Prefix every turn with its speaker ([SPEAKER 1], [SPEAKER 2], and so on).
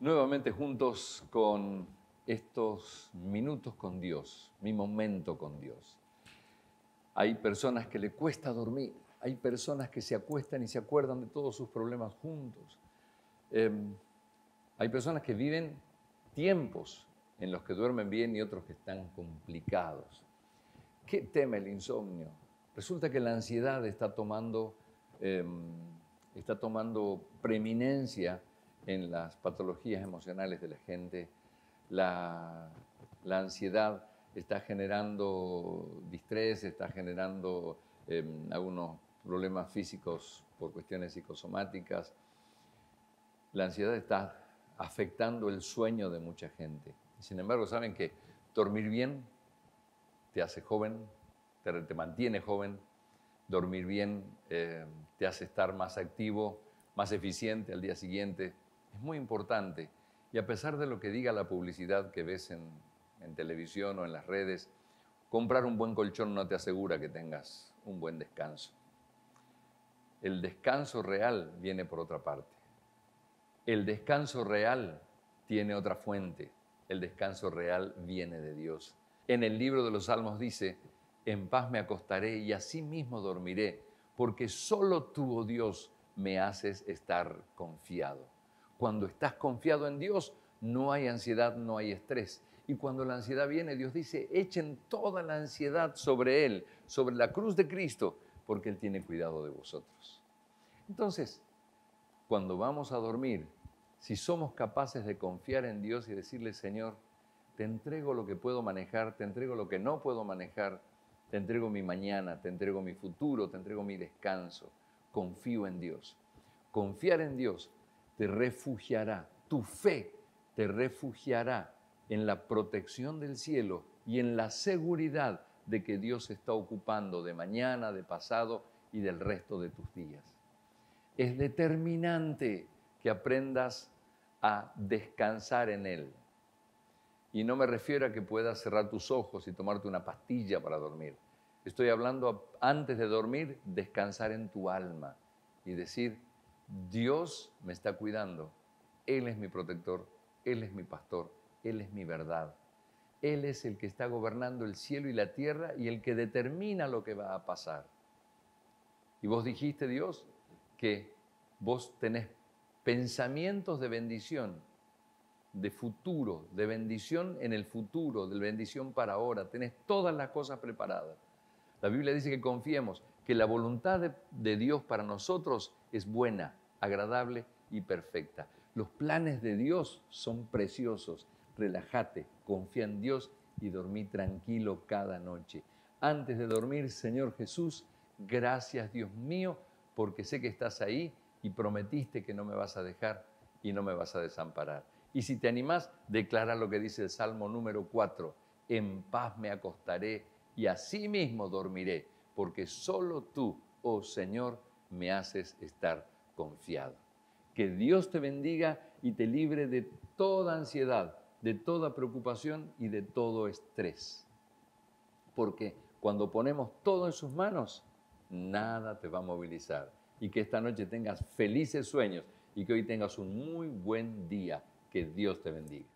[SPEAKER 1] nuevamente juntos con estos minutos con Dios, mi momento con Dios. Hay personas que le cuesta dormir, hay personas que se acuestan y se acuerdan de todos sus problemas juntos. Em, hay personas que viven tiempos en los que duermen bien y otros que están complicados. ¿Qué teme el insomnio? Resulta que la ansiedad está tomando, em, está tomando preeminencia en las patologías emocionales de la gente. La, ansiedad está generando distrés, está generando em, algunos problemas físicos por cuestiones psicosomáticas. La ansiedad está afectando el sueño de mucha gente. Sin embargo, saben que dormir bien te hace joven, te, mantiene joven, dormir bien eh, te hace estar más activo, más eficiente al día siguiente. Es muy importante. Y a pesar de lo que diga la publicidad que ves en, televisión o en las redes, comprar un buen colchón no te asegura que tengas un buen descanso. El descanso real viene por otra parte. El descanso real tiene otra fuente. El descanso real viene de Dios. En el libro de los Salmos dice, en paz me acostaré y así mismo dormiré, porque solo tú, oh Dios, me haces estar confiado. Cuando estás confiado en Dios, no hay ansiedad, no hay estrés. Y cuando la ansiedad viene, Dios dice, echen toda la ansiedad sobre Él, sobre la cruz de Cristo, porque Él tiene cuidado de vosotros. Entonces, cuando vamos a dormir, si somos capaces de confiar en Dios y decirle, Señor, te entrego lo que puedo manejar, te entrego lo que no puedo manejar, te entrego mi mañana, te entrego mi futuro, te entrego mi descanso. Confío en Dios. Confiar en Dios te refugiará, tu fe te refugiará en la protección del cielo y en la seguridad de que Dios está ocupando de mañana, de pasado y del resto de tus días. Es determinante que aprendas a descansar en Él. Y no me refiero a que puedas cerrar tus ojos y tomarte una pastilla para dormir. Estoy hablando antes de dormir, descansar en tu alma y decir, Dios me está cuidando, Él es mi protector, Él es mi pastor, Él es mi verdad. Él es el que está gobernando el cielo y la tierra y el que determina lo que va a pasar. Y vos dijiste, Dios, que vos tenés pensamientos de bendición, de futuro, de bendición en el futuro, de bendición para ahora. Tenés todas las cosas preparadas. La Biblia dice que confiemos que la voluntad de, Dios para nosotros es buena, agradable y perfecta. Los planes de Dios son preciosos. Relájate, confía en Dios y dormí tranquilo cada noche. Antes de dormir, Señor Jesús, gracias Dios mío, porque sé que estás ahí y prometiste que no me vas a dejar y no me vas a desamparar. Y si te animás, declara lo que dice el Salmo número 4, en paz me acostaré y así mismo dormiré, porque solo tú, oh Señor, me haces estar confiado. Que Dios te bendiga y te libre de toda ansiedad, de toda preocupación y de todo estrés. Porque cuando ponemos todo en sus manos, nada te va a movilizar y que esta noche tengas felices sueños y que hoy tengas un muy buen día. Que Dios te bendiga.